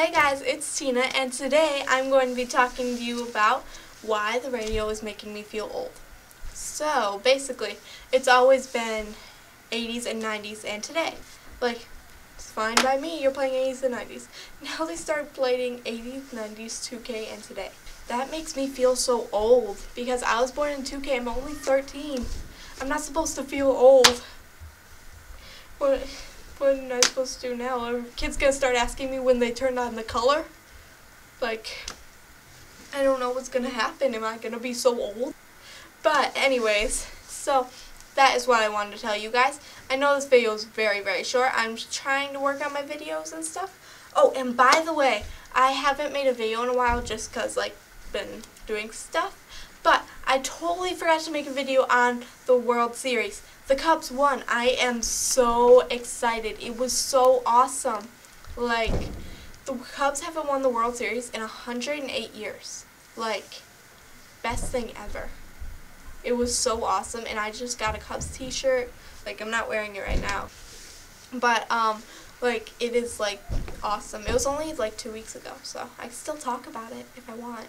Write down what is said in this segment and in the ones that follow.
Hey guys, it's Tina, and today I'm going to be talking to you about why the radio is making me feel old. So, basically, it's always been 80s and 90s and today. Like, it's fine by me, you're playing 80s and 90s. Now they start playing 80s, 90s, 2K, and today. That makes me feel so old, because I was born in 2K, I'm only 13. I'm not supposed to feel old. What? What am I supposed to do now? Are kids gonna start asking me when they turn on the color? Like, I don't know what's gonna happen. Am I gonna be so old? But anyways, so that is what I wanted to tell you guys. I know this video is very, very short. I'm trying to work on my videos and stuff. Oh, and by the way, I haven't made a video in a while just because, like, been doing stuff. I totally forgot to make a video on the World Series. The Cubs won. I am so excited. It was so awesome. Like, the Cubs haven't won the World Series in 108 years. Like, best thing ever. It was so awesome, and I just got a Cubs t-shirt. Like, I'm not wearing it right now. But, um, like, it is, like, awesome. It was only, like, two weeks ago, so I can still talk about it if I want.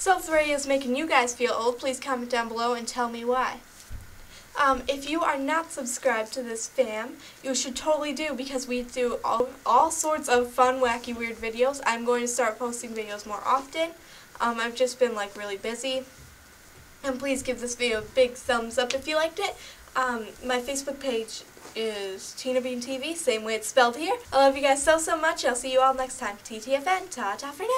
So if radio is making you guys feel old, please comment down below and tell me why. Um, if you are not subscribed to this fam, you should totally do because we do all, all sorts of fun, wacky, weird videos. I'm going to start posting videos more often. Um, I've just been like really busy. And please give this video a big thumbs up if you liked it. Um, my Facebook page is Tina Bean TV, same way it's spelled here. I love you guys so, so much. I'll see you all next time. TTFN. Ta-ta for now.